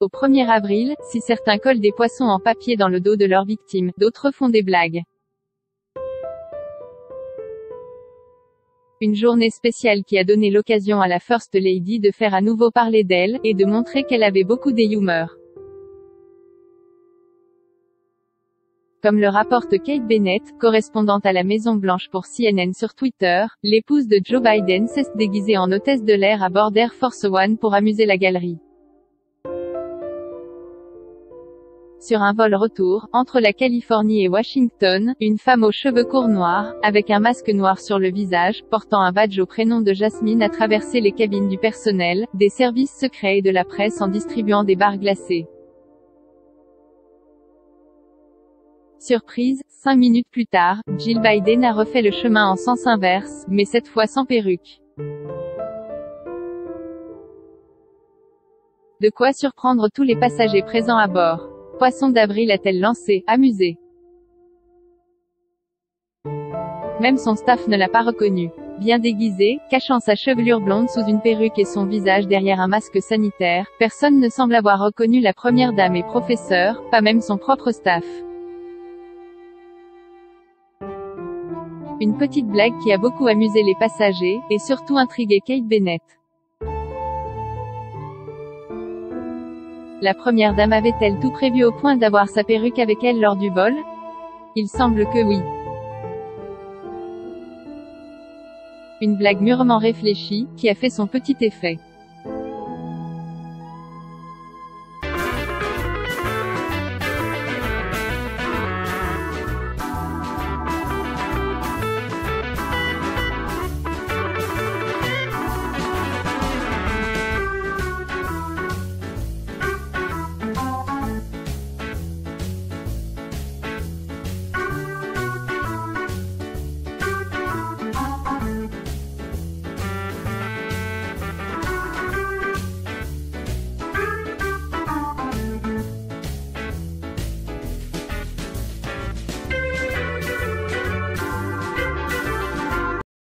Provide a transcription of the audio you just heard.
Au 1er avril, si certains collent des poissons en papier dans le dos de leurs victimes, d'autres font des blagues. Une journée spéciale qui a donné l'occasion à la First Lady de faire à nouveau parler d'elle, et de montrer qu'elle avait beaucoup d'humeur. Comme le rapporte Kate Bennett, correspondante à la Maison Blanche pour CNN sur Twitter, l'épouse de Joe Biden s'est déguisée en hôtesse de l'air à bord d'Air Force One pour amuser la galerie. Sur un vol retour, entre la Californie et Washington, une femme aux cheveux courts noirs, avec un masque noir sur le visage, portant un badge au prénom de Jasmine a traversé les cabines du personnel, des services secrets et de la presse en distribuant des barres glacées. Surprise, cinq minutes plus tard, Jill Biden a refait le chemin en sens inverse, mais cette fois sans perruque. De quoi surprendre tous les passagers présents à bord. Poisson d'avril a-t-elle lancé, amusé. Même son staff ne l'a pas reconnu. Bien déguisé, cachant sa chevelure blonde sous une perruque et son visage derrière un masque sanitaire, personne ne semble avoir reconnu la première dame et professeur, pas même son propre staff. Une petite blague qui a beaucoup amusé les passagers, et surtout intrigué Kate Bennett. La première dame avait-elle tout prévu au point d'avoir sa perruque avec elle lors du vol? Il semble que oui. Une blague mûrement réfléchie, qui a fait son petit effet.